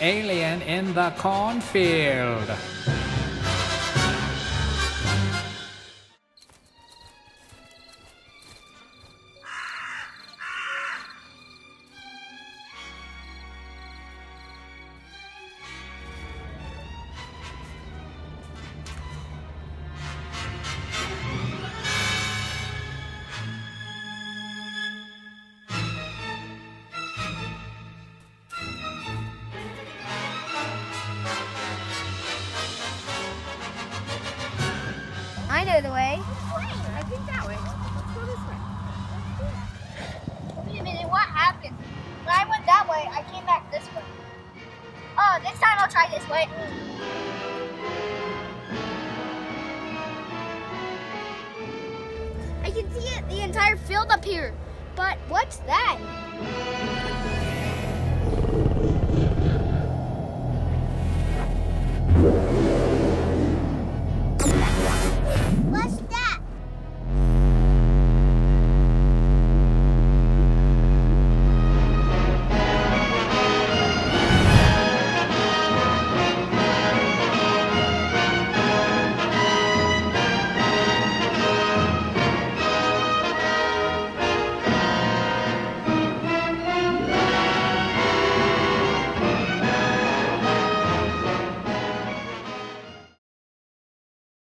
alien in the cornfield. I know the way. I think that way. Let's go this way. Wait a minute, what happened? When I went that way, I came back this way. Oh, this time I'll try this way. I can see it, the entire field up here. But what's that?